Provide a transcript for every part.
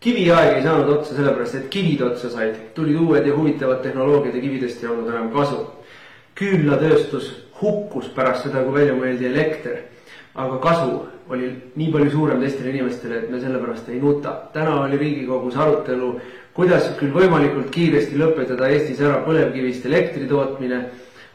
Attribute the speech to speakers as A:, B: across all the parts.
A: kiviaeg ei saanud otsa sellepärast, et kivid otsa said, tulid uued ja huvitavad tehnoloogiad ja kividest ei olnud enam kasu. küünlatööstus hukkus pärast seda, kui välja mõeldi elekter. aga kasu oli nii palju suurem teistele inimestele, et me sellepärast ei nuta. täna oli Riigikogus arutelu, kuidas küll võimalikult kiiresti lõpetada Eestis ära põlevkivist elektri tootmine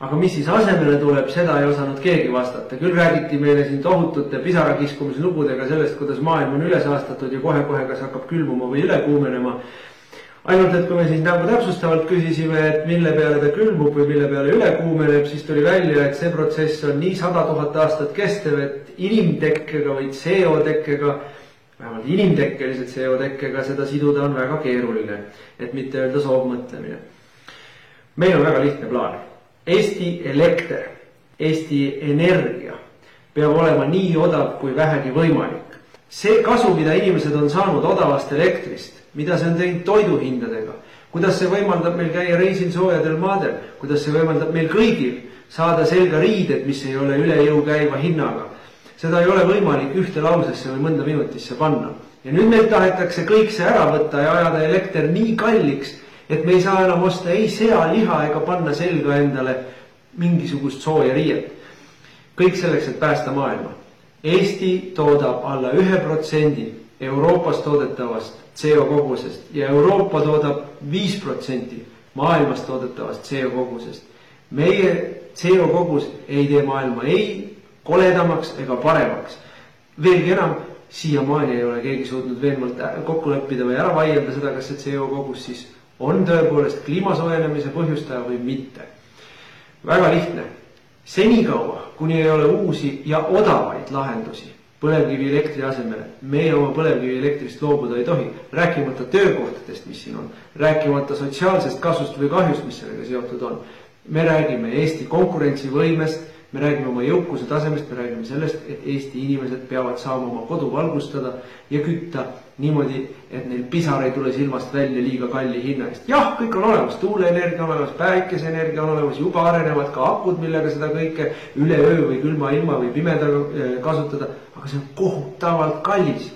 A: aga mis siis asemele tuleb, seda ei osanud keegi vastata, küll räägiti meile siin tohutute pisarakiskumislugudega sellest, kuidas maailm on ülesaastatud ja kohe-kohe kas hakkab külmuma või üle kuumenema. ainult et kui me siis nagu täpsustavalt küsisime, et mille peale ta külmub või mille peale üle kuumeneb, siis tuli välja, et see protsess on nii sada tuhat aastat kestev, et inimtekkega või CO tekkega vähemalt inimtekkelise CO tekkega seda siduda on väga keeruline, et mitte öelda soovmõtlemine. meil on väga lihtne plaan Eesti elekter, Eesti energia peab olema nii odav kui vähegi võimalik. see kasu, mida inimesed on saanud odavast elektrist, mida see on teinud toiduhindadega, kuidas see võimaldab meil käia reisil soojadel maadel, kuidas see võimaldab meil kõigil saada selga riided, mis ei ole üle jõu käiva hinnaga. seda ei ole võimalik ühte lausesse või mõnda minutisse panna. ja nüüd meilt tahetakse kõik see ära võtta ja ajada elekter nii kalliks et me ei saa enam osta ei sealiha ega panna selga endale mingisugust sooja riiet. kõik selleks, et päästa maailma. Eesti toodab alla ühe protsendi Euroopas toodetavast CO kogusest ja Euroopa toodab viis protsenti maailmas toodetavast CO kogusest. meie CO kogus ei tee maailma ei koledamaks ega paremaks. veelgi enam, siiamaani ei ole keegi suutnud veenvalt kokku leppida või ära vaielda seda, kas see CO kogus siis on tõepoolest kliima soojenemise põhjustaja või mitte. väga lihtne, senikaua, kuni ei ole uusi ja odavaid lahendusi põlevkivielektri asemele, meie oma põlevkivielektrist loobuda ei tohi, rääkimata töökohtadest, mis siin on, rääkimata sotsiaalsest kasust või kahjust, mis sellega seotud on. me räägime Eesti konkurentsivõimest me räägime oma jõukuse tasemest, me räägime sellest, et Eesti inimesed peavad saama oma kodu valgustada ja kütta niimoodi, et neil pisar ei tule silmast välja liiga kalli hinna eest. jah, kõik on olemas, tuuleenergia on olemas, päikeseenergia on olemas, juba arenevad ka akud, millega seda kõike üleöö või külma ilma või pimedaga eh, kasutada, aga see on kohutavalt kallis.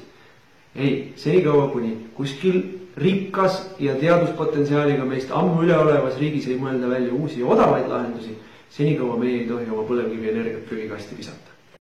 A: Ei, senikaua kuni kuskil rikas ja teaduspotentsiaaliga meist ammu üle olevas riigis ei mõelda välja uusi ja odavaid lahendusi senikaua meie ei tohi oma põlevkivienergiat prügikasti visata.